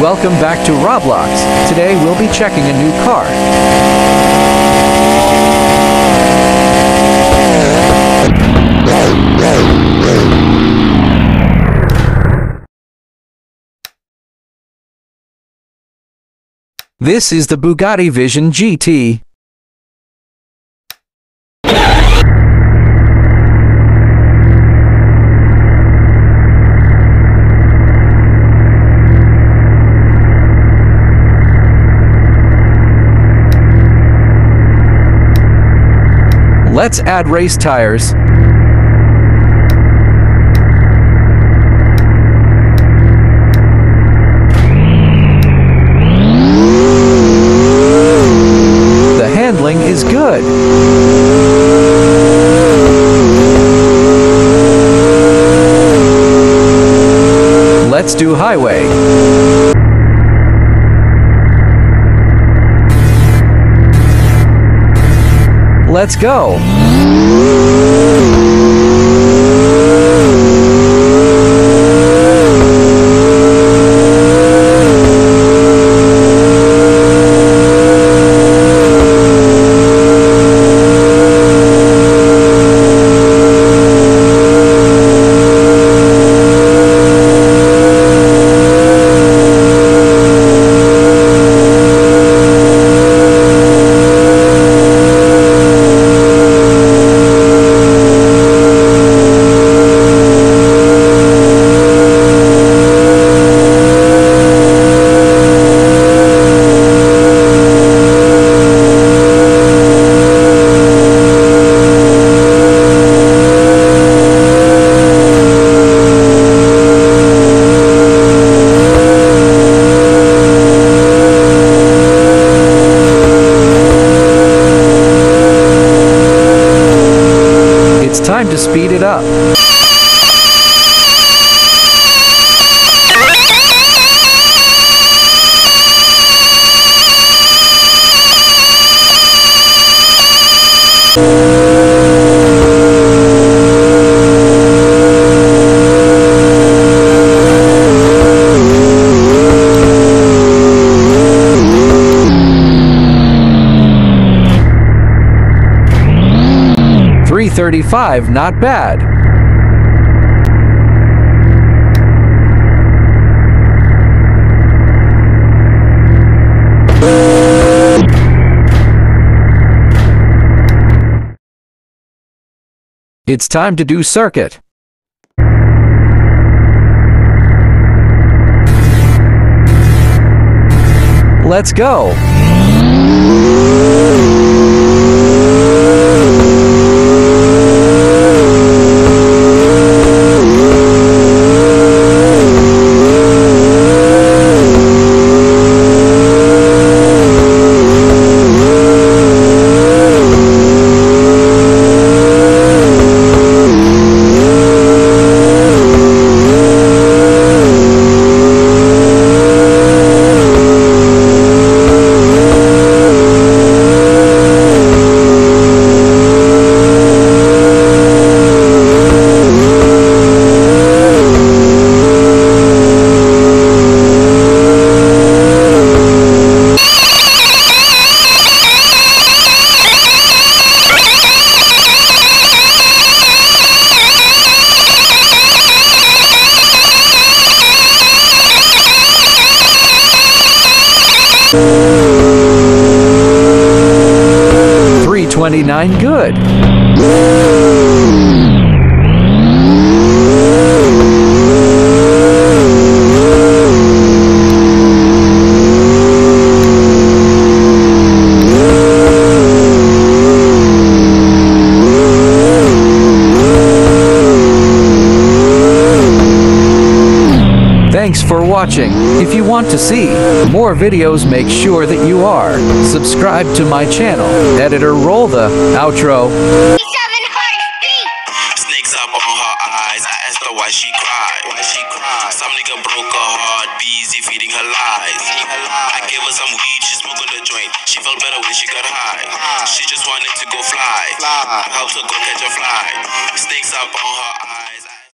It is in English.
Welcome back to Roblox. Today we'll be checking a new car. This is the Bugatti Vision GT. Let's add race tires. The handling is good. Let's do highway. Let's go. To speed it up. Three thirty-five, not bad. It's time to do circuit. Let's go. Three twenty-nine, good. Thanks for watching. If you want to see more videos, make sure that you are subscribed to my channel. Editor, roll the outro. Seven heartbeat. Snakes up on her eyes. I asked her why she cried. Why she cried? Some nigga broke her heart. Busy feeding her lies. I gave her some weed. She smoked on the joint. She felt better when she got high. She just wanted to go fly. I helped her go catch a fly. Snakes up on her eyes.